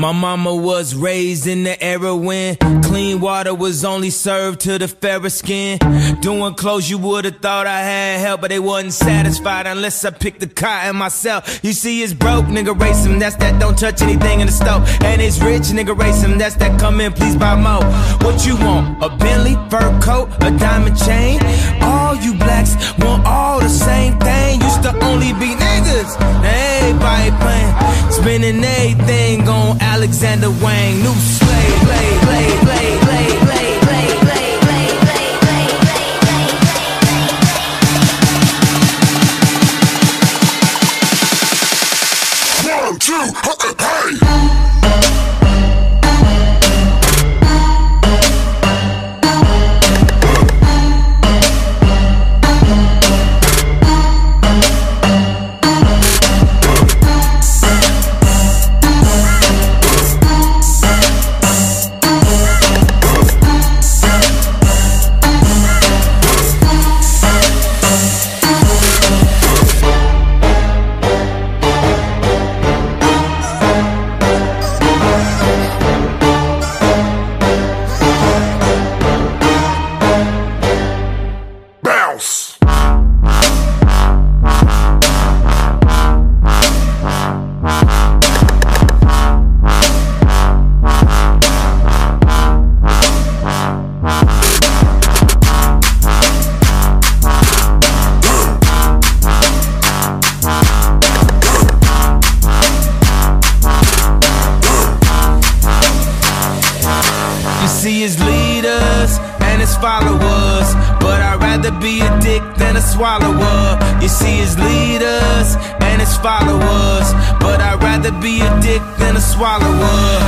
My mama was raised in the era when clean water was only served to the fairer skin. Doing clothes you would've thought I had help, but they wasn't satisfied unless I picked the cotton myself. You see, it's broke, nigga, race him. That's that don't touch anything in the stove. And it's rich, nigga, race him. That's that come in, please buy more. What you want? A Bentley, fur coat, a diamond chain? All you blacks want all the same thing. Used to only be niggas. Everybody playing, spending everything on Alexander Wang. New slave, play, play, play, see his leaders and his followers, but I'd rather be a dick than a swallower. You see his leaders and his followers, but I'd rather be a dick than a swallower.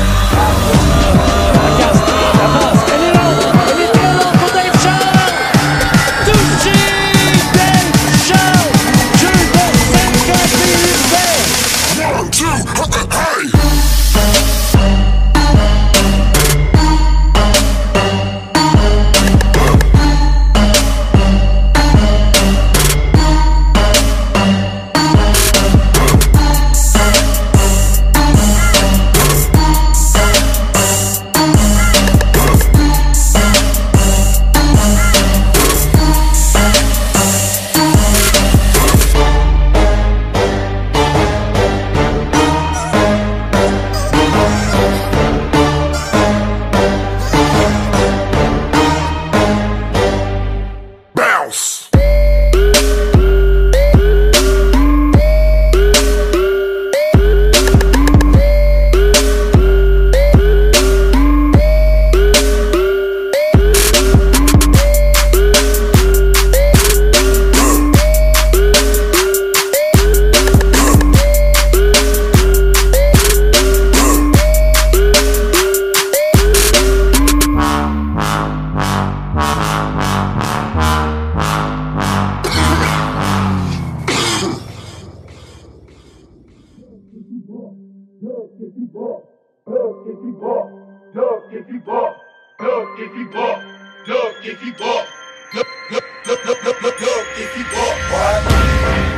you up, duck if you up, duck if you up, duck if you up, duck, duck, duck, duck, duck, duck if you up. Why?